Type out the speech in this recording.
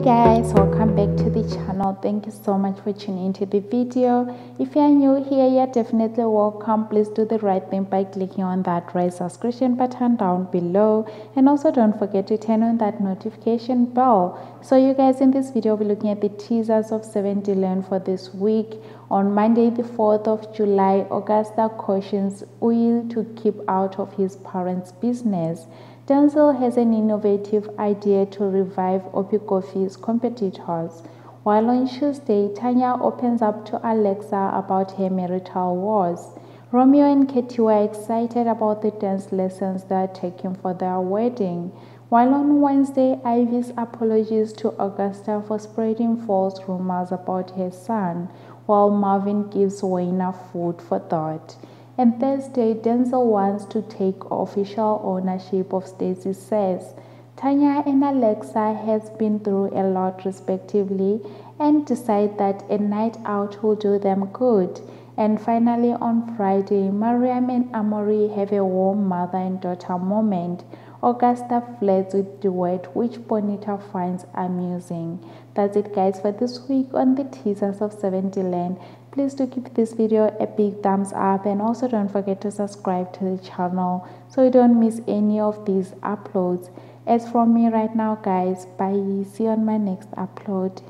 guys back to the channel. Thank you so much for tuning into the video. If you are new here you're definitely welcome. Please do the right thing by clicking on that red subscription button down below. And also don't forget to turn on that notification bell. So you guys in this video we're looking at the teasers of 7de Laan for this week. On monday the 4th of july augusta cautions will to keep out of his parents business. Denzel has an innovative idea to revive Opie While on Tuesday, Tanya opens up to Alexa about her marital woes. Romeo and Katie were excited about the dance lessons they are taking for their wedding. While on Wednesday, Ivy's apologies to Augusta for spreading false rumors about her son, while Marvin gives Wayne food for thought. And Thursday, Denzel wants to take official ownership of Stacey says. Tanya and Alexa has been through a lot respectively and decide that a night out will do them good. And finally on Friday, Mariam and Amory have a warm mother and daughter moment. Augusta flirts with duet which Bonita finds amusing. That's it guys for this week on the teasers of 7de Laan. Please do give this video a big thumbs up and also don't forget to subscribe to the channel so you don't miss any of these uploads. As from me right now guys, bye. See you on my next upload.